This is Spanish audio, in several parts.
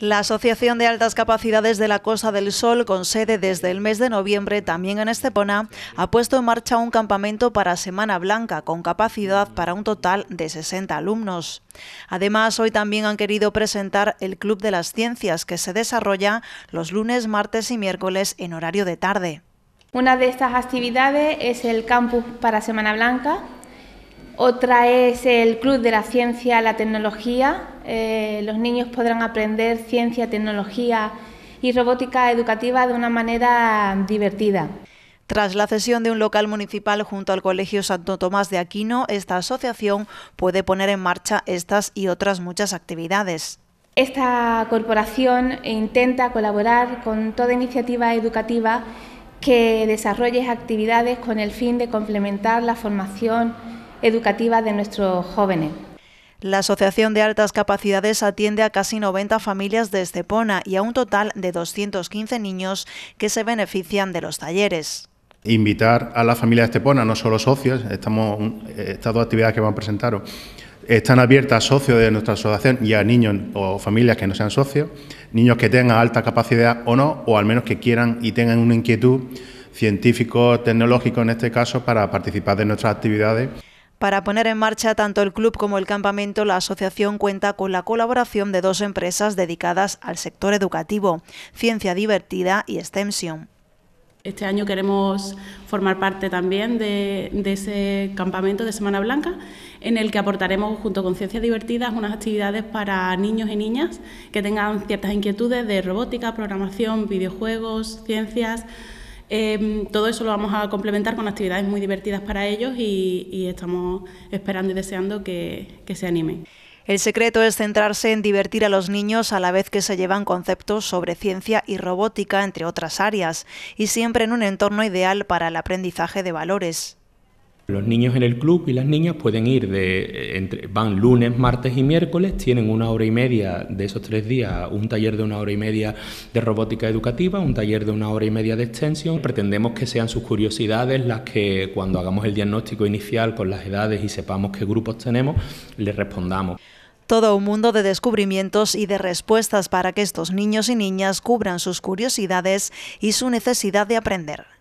La Asociación de Altas Capacidades de la Costa del Sol, con sede desde el mes de noviembre también en Estepona, ha puesto en marcha un campamento para Semana Blanca con capacidad para un total de 60 alumnos. Además, hoy también han querido presentar el Club de las Ciencias, que se desarrolla los lunes, martes y miércoles en horario de tarde. Una de estas actividades es el Campus para Semana Blanca, otra es el Club de la Ciencia, la Tecnología. Eh, los niños podrán aprender ciencia, tecnología y robótica educativa de una manera divertida. Tras la cesión de un local municipal junto al Colegio Santo Tomás de Aquino, esta asociación puede poner en marcha estas y otras muchas actividades. Esta corporación intenta colaborar con toda iniciativa educativa que desarrolle actividades con el fin de complementar la formación educativa de nuestros jóvenes. La Asociación de Altas Capacidades atiende a casi 90 familias de Estepona y a un total de 215 niños que se benefician de los talleres. Invitar a la familia de Estepona, no solo socios, estamos, estas dos actividades que vamos a presentaros están abiertas a socios de nuestra asociación y a niños o familias que no sean socios, niños que tengan alta capacidad o no, o al menos que quieran y tengan una inquietud científico, tecnológico en este caso, para participar de nuestras actividades. Para poner en marcha tanto el club como el campamento, la asociación cuenta con la colaboración de dos empresas dedicadas al sector educativo, Ciencia Divertida y Extension. Este año queremos formar parte también de, ese campamento de Semana Blanca, en el que aportaremos junto con Ciencia Divertidas unas actividades para niños y niñas que tengan ciertas inquietudes de robótica, programación, videojuegos, ciencias Em, todo eso lo vamos a complementar con actividades muy divertidas para ellos y, estamos esperando y deseando que, que se animen. El secreto es centrarse en divertir a los niños a la vez que se llevan conceptos sobre ciencia y robótica, entre otras áreas, y siempre en un entorno ideal para el aprendizaje de valores. Los niños en el club y las niñas pueden ir de entre, van lunes, martes y miércoles, tienen una hora y media de esos tres días, un taller de una hora y media de robótica educativa, un taller de una hora y media de extensión. Pretendemos que sean sus curiosidades las que cuando hagamos el diagnóstico inicial con las edades y sepamos qué grupos tenemos, les respondamos. Todo un mundo de descubrimientos y de respuestas para que estos niños y niñas cubran sus curiosidades y su necesidad de aprender.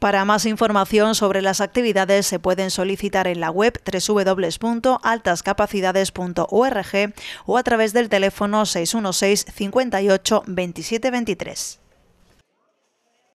Para más información sobre las actividades se pueden solicitar en la web www.altascapacidades.org o a través del teléfono 616 58 27 23.